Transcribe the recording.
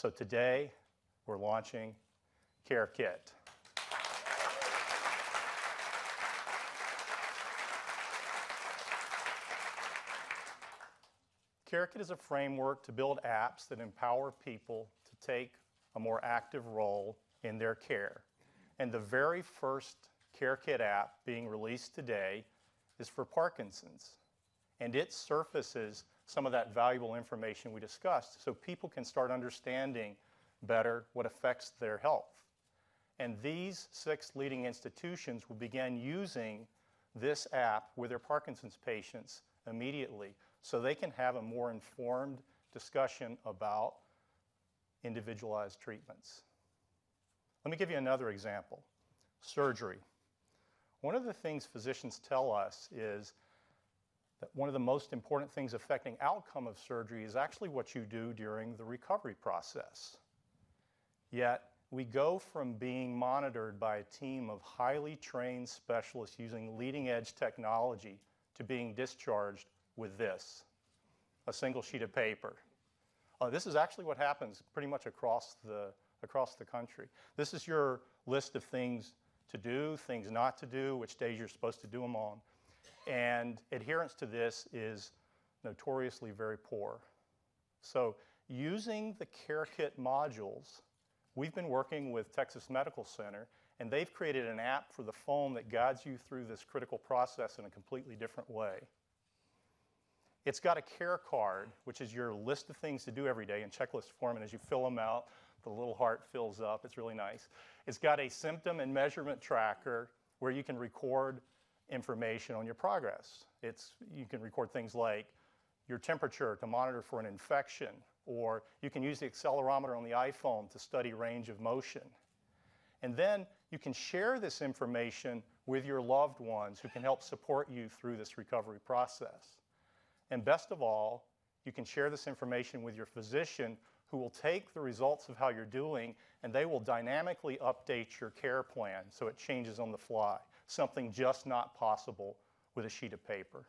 So today, we're launching CareKit. CareKit is a framework to build apps that empower people to take a more active role in their care. And the very first CareKit app being released today is for Parkinson's. And it surfaces some of that valuable information we discussed so people can start understanding better what affects their health. And these six leading institutions will begin using this app with their Parkinson's patients immediately so they can have a more informed discussion about individualized treatments. Let me give you another example surgery. One of the things physicians tell us is one of the most important things affecting outcome of surgery is actually what you do during the recovery process. Yet, we go from being monitored by a team of highly trained specialists using leading edge technology to being discharged with this a single sheet of paper. Uh, this is actually what happens pretty much across the, across the country. This is your list of things to do, things not to do, which days you're supposed to do them on. And adherence to this is notoriously very poor. So, using the care kit modules, we've been working with Texas Medical Center, and they've created an app for the phone that guides you through this critical process in a completely different way. It's got a care card, which is your list of things to do every day in checklist form, and as you fill them out, the little heart fills up. It's really nice. It's got a symptom and measurement tracker where you can record information on your progress. It's, you can record things like your temperature to monitor for an infection, or you can use the accelerometer on the iPhone to study range of motion. And then you can share this information with your loved ones who can help support you through this recovery process. And best of all, you can share this information with your physician who will take the results of how you're doing and they will dynamically update your care plan so it changes on the fly, something just not possible with a sheet of paper.